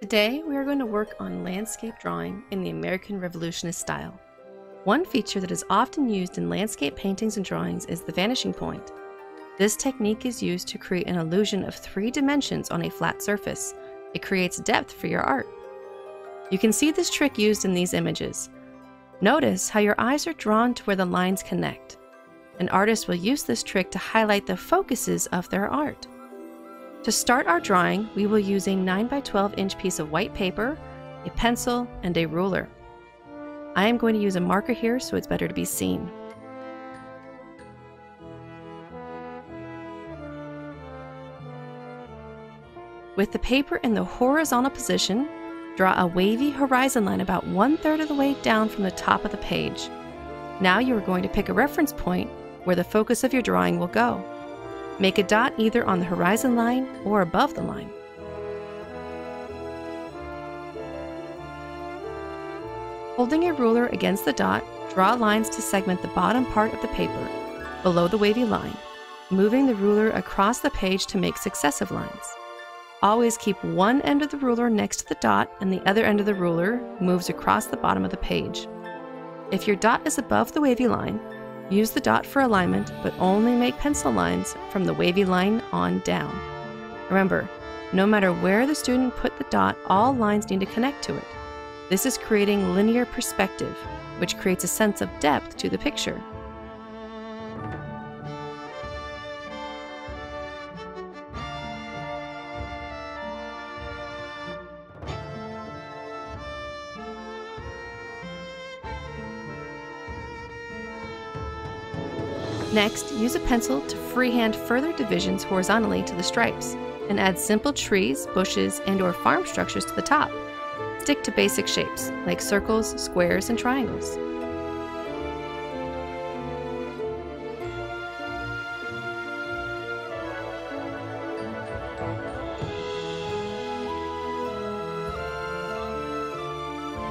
Today, we are going to work on landscape drawing in the American Regionalist style. One feature that is often used in landscape paintings and drawings is the vanishing point. This technique is used to create an illusion of three dimensions on a flat surface. It creates depth for your art. You can see this trick used in these images. Notice how your eyes are drawn to where the lines connect. An artist will use this trick to highlight the focuses of their art. To start our drawing, we will use a 9 by 12 inch piece of white paper, a pencil, and a ruler. I am going to use a marker here so it's better to be seen. With the paper in the horizontal position, draw a wavy horizon line about one third of the way down from the top of the page. Now you are going to pick a reference point where the focus of your drawing will go. Make a dot either on the horizon line or above the line. Holding a ruler against the dot, draw lines to segment the bottom part of the paper, below the wavy line, moving the ruler across the page to make successive lines. Always keep one end of the ruler next to the dot and the other end of the ruler moves across the bottom of the page. If your dot is above the wavy line, Use the dot for alignment, but only make pencil lines from the wavy line on down. Remember, no matter where the student put the dot, all lines need to connect to it. This is creating linear perspective, which creates a sense of depth to the picture. Next, use a pencil to freehand further divisions horizontally to the stripes, and add simple trees, bushes, and or farm structures to the top. Stick to basic shapes, like circles, squares, and triangles.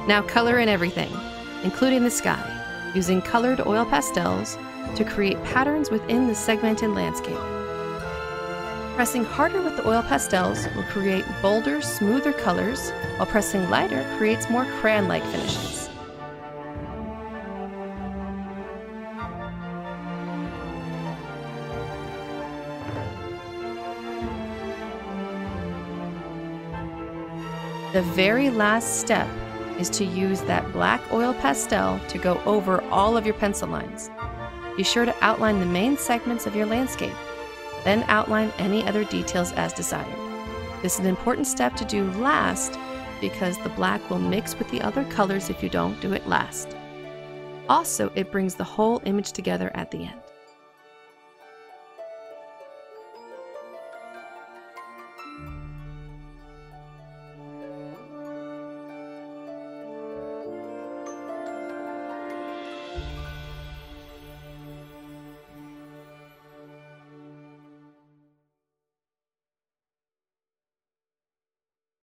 Now color in everything, including the sky, using colored oil pastels, to create patterns within the segmented landscape. Pressing harder with the oil pastels will create bolder, smoother colors, while pressing lighter creates more crayon-like finishes. The very last step is to use that black oil pastel to go over all of your pencil lines. Be sure to outline the main segments of your landscape, then outline any other details as desired. This is an important step to do last because the black will mix with the other colors if you don't do it last. Also, it brings the whole image together at the end.